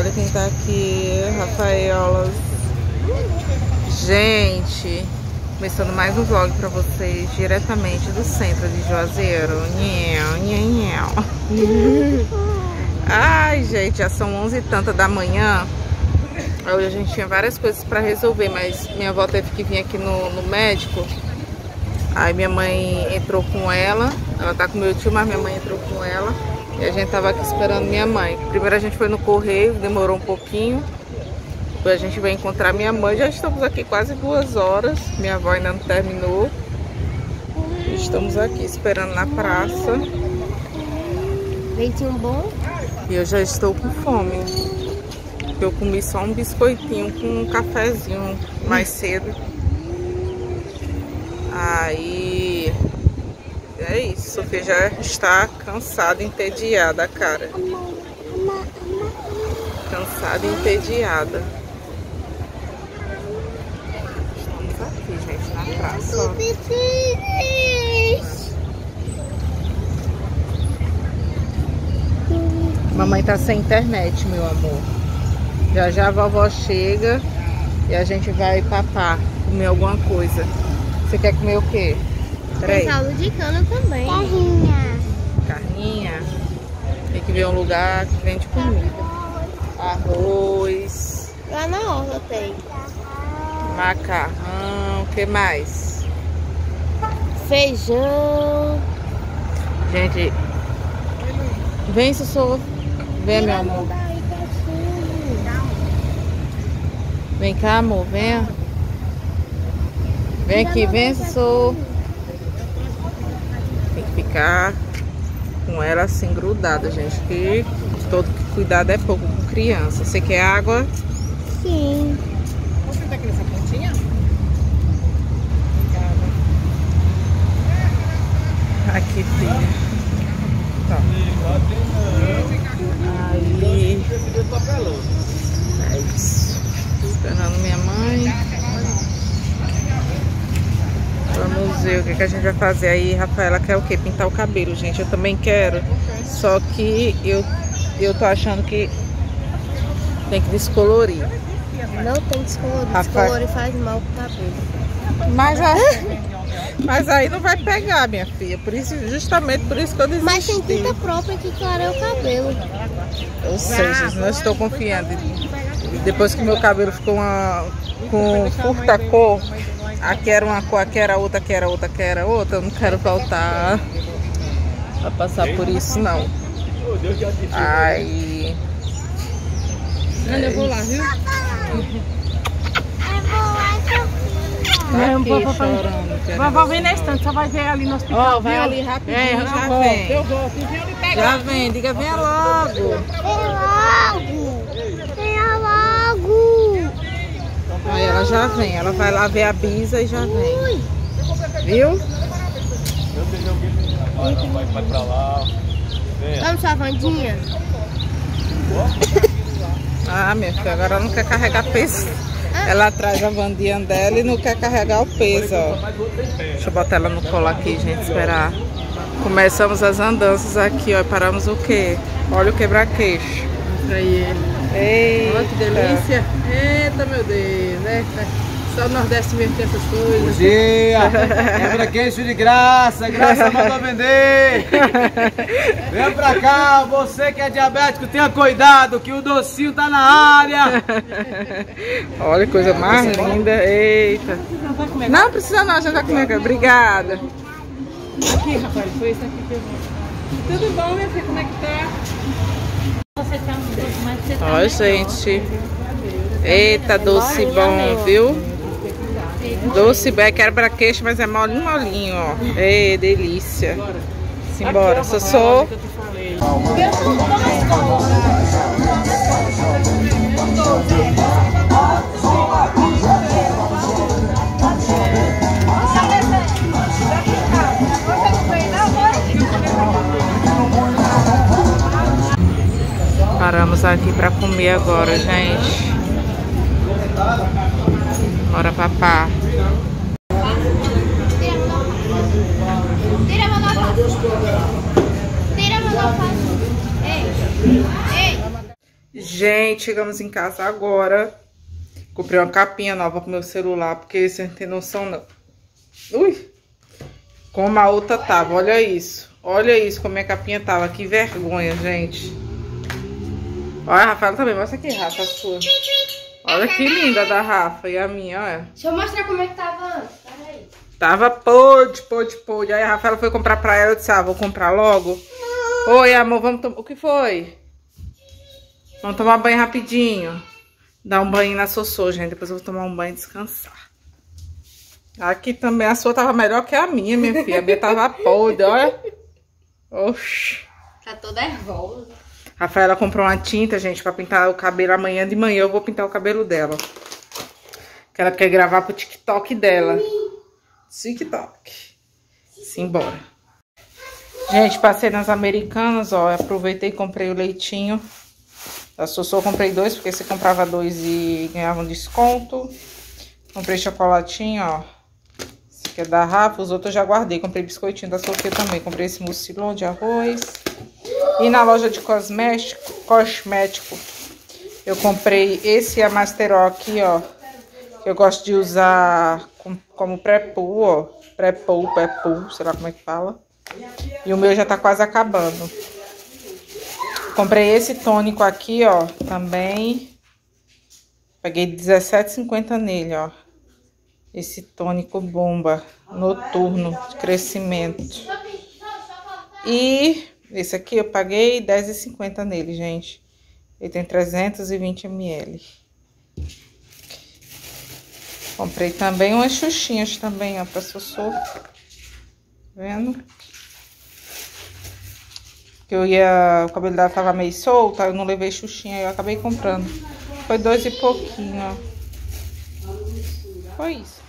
olha quem tá aqui, Rafaelas. Gente, começando mais um vlog pra vocês, diretamente do centro de Juazeiro. Nhão, nhão, Ai, gente, já são 11 e tanta da manhã. Hoje a gente tinha várias coisas pra resolver, mas minha avó teve que vir aqui no, no médico. Aí minha mãe entrou com ela, ela tá com meu tio, mas minha mãe entrou com ela. E a gente tava aqui esperando minha mãe. Primeiro a gente foi no correio, demorou um pouquinho. Depois a gente veio encontrar minha mãe. Já estamos aqui quase duas horas. Minha avó ainda não terminou. Estamos aqui esperando na praça. Ventinho bom? E eu já estou com fome. Eu comi só um biscoitinho com um cafezinho mais cedo. Aí Sofia já está cansada, entediada, cara. Cansada e entediada. Estamos aqui, gente, na praça. Mamãe tá sem internet, meu amor. Já já a vovó chega e a gente vai papar, comer alguma coisa. Você quer comer o quê? Tem caldo de cana também. Carrinha. Carninha. Tem que ver um lugar que vende comida. Arroz. Lá na orla tem. Macarrão. O que mais? Feijão. Gente. Vem, Sussu. Vem, meu amor. Vem cá, amor. Vem. Vem aqui, vem, Sussu. Tem ficar com ela assim grudada, gente. Que todo cuidado é pouco com criança. Você quer água? Sim. Você tá aqui nessa pontinha? Aqui, filha. Tá. Aí. É isso. Esperando minha mãe. Vamos ver o que, que a gente vai fazer aí. Rafaela quer o que? Pintar o cabelo, gente. Eu também quero. Só que eu, eu tô achando que tem que descolorir. Não tem descolorir. Rafa- Descolorir faz mal pro cabelo. Mas, a- mas aí não vai pegar, minha filha. Por isso, justamente por isso que eu desisti. Mas tem tinta própria que clareia o cabelo. Ou seja, não estou confiando. Depois que meu cabelo ficou uma, com curta cor, aqui era uma cor, aqui era outra, aqui era outra, aqui era outra, eu não quero voltar a passar por isso não. Aí. eu vou lá, viu? Tá Não, aqui chorando, Vovó vem na estante, só vai ver ali no hospital. Ó, vai viu? ali rapidinho, É, eu já volto, vem. Eu volto, e vem me pegar. Já vem, diga, venha logo. Vem logo. Venha logo. Aí ela já vem, ela vai lá ver a Bisa e já vem. Viu? Vamos sua Vandinha? Ah, minha filha, agora ela não quer carregar peso. Ela traz a bandinha dela e não quer carregar o peso, ó. Deixa eu botar ela no colo aqui, gente, esperar. Começamos as andanças aqui, ó. e Paramos o quê? Olha o quebra-queixo. Aí, Eita. olha que delícia. Eita, meu Deus. Eita. Só o Nordeste mesmo tem essas Bom coisas. dia! Quebra queixo de graça, graça manda vender! Vem pra cá, você que é diabético, tenha cuidado que o docinho tá na área! Olha que coisa mais linda. Eita. Não precisa não, gente vai comer. Obrigada. Aqui, rapaz, foi isso aqui que eu vi. Tudo bom, minha filha? Como é que tá? Você tá um pouco mais você tá Ó, gente. Eita, doce bom, viu? Doce bom, é quebra-queixo, mas é molinho, molinho, ó. Ei, delícia. Simbora, sou eu Paramos aqui pra comer agora, gente. Bora papar. Tira a mão da face. Tira a mão da face. Ei. Ei. Gente, chegamos em casa agora. Comprei uma capinha nova pro meu celular, porque você não tem noção não. Ui! Como a outra tava, olha isso. Olha isso, como a minha capinha tava. Que vergonha, gente. Olha, a Rafaela também. Mostra aqui, Rafa, a sua. Olha que linda da Rafa e a minha, olha. Deixa eu mostrar como é que tava antes. Peraí. Tava pode, pode, pode. Aí a Rafaela foi comprar pra ela. Eu disse, ah, vou comprar logo. Oi, amor, vamos tomar... O que foi? Vamos tomar banho rapidinho. Dar um banho na Sossô, gente. Depois eu vou tomar um banho e descansar. Aqui também a sua tava melhor que a minha, minha filha. A minha tava podre, olha. Oxi. Tá toda nervosa. Rafaela comprou uma tinta, gente, pra pintar o cabelo. Amanhã de manhã eu vou pintar o cabelo dela. Que ela quer gravar pro TikTok dela. TikTok. Simbora. Gente, passei nas Americanas, ó. Aproveitei e comprei o leitinho. Da Sossô comprei dois, porque você comprava dois e ganhava um desconto. Comprei chocolatinho, ó. Aqui é da Rafa, os outros eu já guardei. Comprei biscoitinho da Sofia também. Comprei esse mucilon de arroz. E na loja de cosmético, cosmético, eu comprei esse Amasterol aqui, ó. Que eu gosto de usar com, como pré-poo, ó. Pré-poo, pré-poo, sei lá como é que fala. E o meu já tá quase acabando. Comprei esse tônico aqui, ó, também. Paguei R$17,50 nele, ó. Esse tônico bomba noturno de crescimento. E esse aqui eu paguei R$10,50 nele, gente. Ele tem 320 ml. Comprei também umas xuxinhas também, ó, pra Sossô. Tá vendo? Que eu ia... O cabelo dela tava meio solto, eu não levei xuxinha, eu acabei comprando. Foi dois e pouquinho, ó. Foi isso.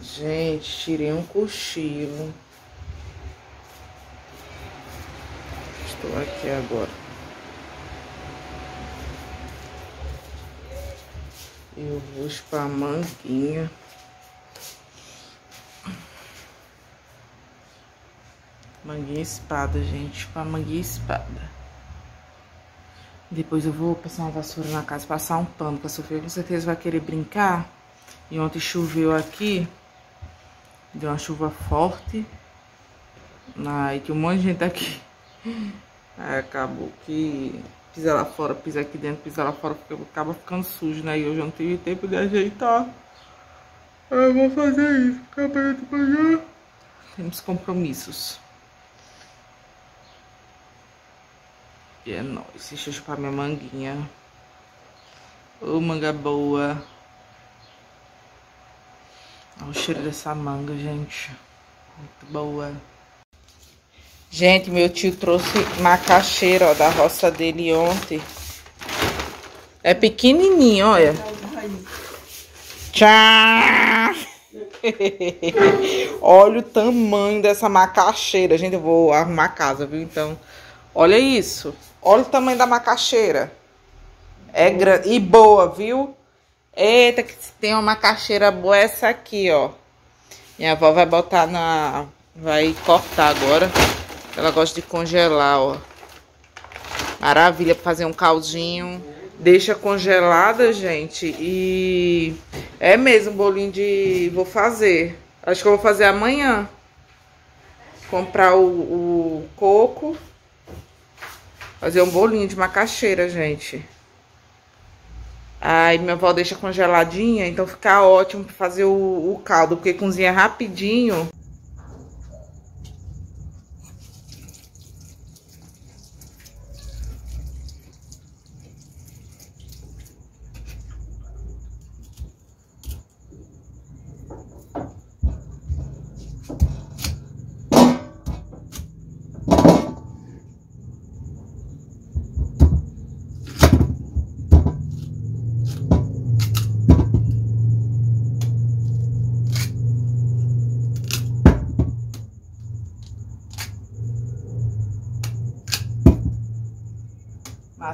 Gente, tirei um cochilo. Estou aqui agora. Eu vou espar a manguinha. Manguinha espada, gente. Com a manguinha espada. Depois eu vou passar uma vassoura na casa, passar um pano, porque a Sofia com certeza vai querer brincar. E ontem choveu aqui. Deu uma chuva forte. Aí tinha um monte de gente aqui. Aí acabou que pisa lá fora, pisa aqui dentro, pisa lá fora, porque acaba ficando sujo, né? E hoje eu não tive tempo de ajeitar. Eu vou fazer isso. Acabei de manhã. Temos compromissos. E é nóis. Deixa eu chupar minha manguinha. Ô, manga boa. Olha o cheiro dessa manga, gente. Muito boa. Gente, meu tio trouxe macaxeira, ó, da roça dele ontem. É pequenininho, olha. Tchau! olha o tamanho dessa macaxeira. Gente, eu vou arrumar a casa, viu? Então, olha isso. Olha o tamanho da macaxeira. É grande e boa, viu? Eita, que tem uma macaxeira boa essa aqui, ó. Minha avó vai botar na... Vai cortar agora. Ela gosta de congelar, ó. Maravilha pra fazer um caldinho. Deixa congelada, gente. E é mesmo bolinho de... Vou fazer. Acho que eu vou fazer amanhã. Comprar o, o coco. Fazer um bolinho de macaxeira, gente. Aí minha avó deixa congeladinha, então fica ótimo pra fazer o, o caldo, porque cozinha rapidinho.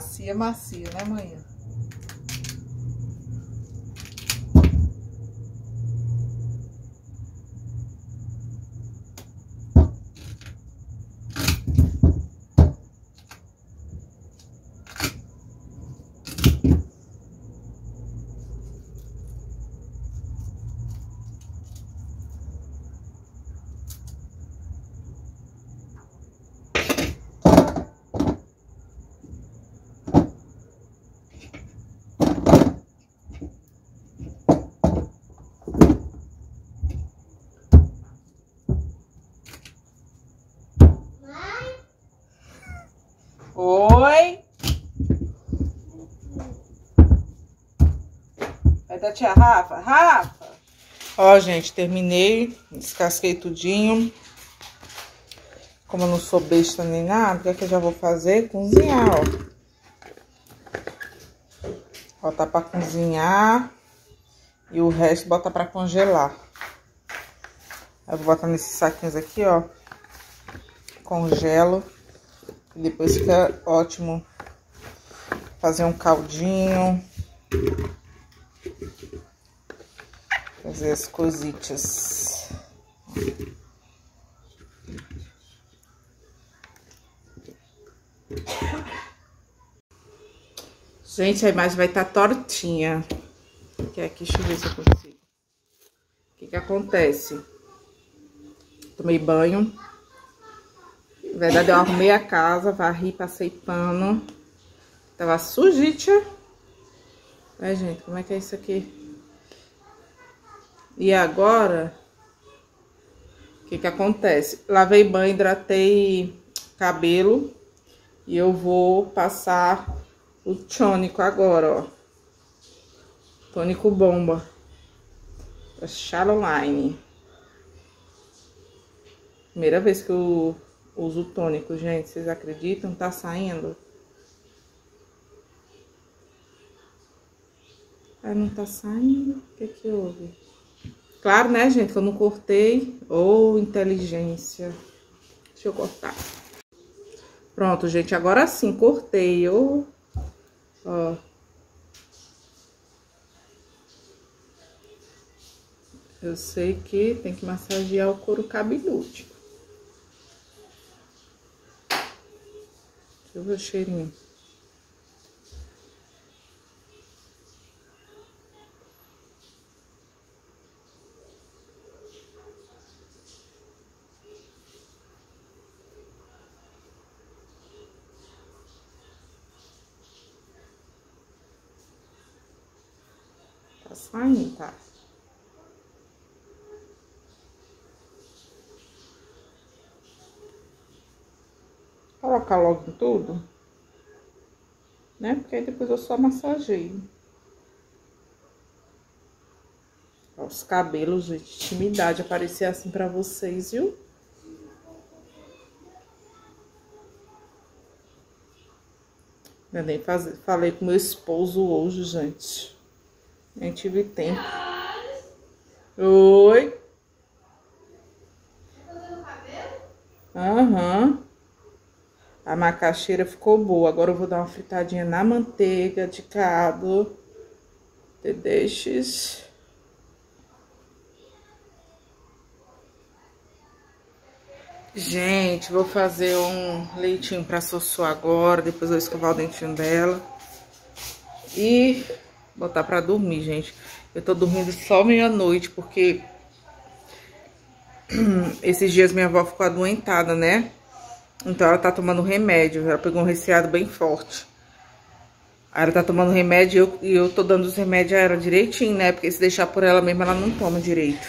Macia, macia, né, manhã? Oi? Vai da tia Rafa? Rafa! Ó, gente, terminei. Descasquei tudinho. Como eu não sou besta nem nada, o que, é que eu já vou fazer? Cozinhar, ó. Tá pra cozinhar. E o resto bota pra congelar. Eu vou botar nesses saquinhos aqui, ó. Congelo. Depois fica ótimo fazer um caldinho. Fazer as cositas. Gente, a imagem vai estar tá tortinha. Que aqui, deixa eu ver se eu consigo. O que que acontece? Tomei banho. Na verdade, eu arrumei a casa, varri, passei pano. Tava sujita. Ai, gente, como é que é isso aqui? E agora, o que que acontece? Lavei banho, hidratei cabelo. E eu vou passar o tônico agora, ó. Tônico bomba. Da Shallow Line. Primeira vez que eu uso tônico, gente. Vocês acreditam? Tá saindo? Ah, não tá saindo? O que que houve? Claro, né, gente, que eu não cortei. Ou oh, inteligência. Deixa eu cortar. Pronto, gente, agora sim, cortei. Oh. Ó. Eu sei que tem que massagear o couro cabeludo. Deixa eu ver o cheirinho. Tá saindo, tá? Colocar logo em tudo. Né? Porque aí depois eu só massageio. Os cabelos, de intimidade aparecer assim pra vocês, viu? Eu nem faz... falei com meu esposo hoje, gente. Nem tive tempo. Oi. A macaxeira ficou boa. Agora eu vou dar uma fritadinha na manteiga de cado. De deixes. Gente, vou fazer um leitinho pra Sossô agora. Depois eu escovar o dentinho dela. E botar pra dormir, gente. Eu tô dormindo só meia-noite, porque esses dias minha avó ficou adoentada, né? Então ela tá tomando remédio. Ela pegou um resfriado bem forte. Aí ela tá tomando remédio e eu, e eu tô dando os remédios a ela direitinho, né? Porque se deixar por ela mesma, ela não toma direito.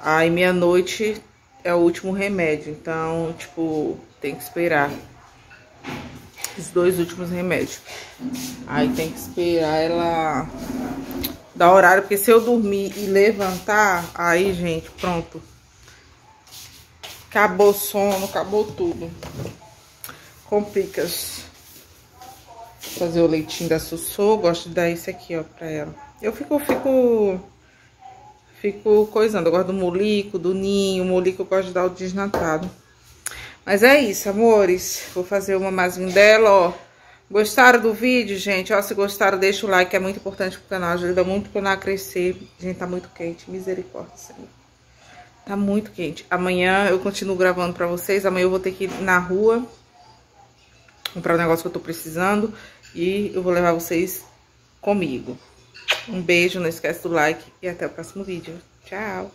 Aí meia-noite é o último remédio. Então, tipo, tem que esperar os dois últimos remédios. Aí tem que esperar ela dar horário, porque se eu dormir e levantar, aí, gente, pronto. Acabou o sono, acabou tudo. Complicas. Fazer o leitinho da Sussô, gosto de dar esse aqui, ó, pra ela. Eu fico, fico, fico coisando, eu gosto do molico, do ninho, o molico eu gosto de dar o desnatado. Mas é isso, amores. Vou fazer uma mazinha dela, ó. Gostaram do vídeo, gente? Ó, se gostaram, deixa o like, é muito importante pro canal. Ajuda muito o canal crescer. Gente, tá muito quente. Misericórdia, Senhor. Tá muito quente. Amanhã eu continuo gravando pra vocês. Amanhã eu vou ter que ir na rua. Comprar o um negócio que eu tô precisando. E eu vou levar vocês comigo. Um beijo, não esquece do like. E até o próximo vídeo. Tchau!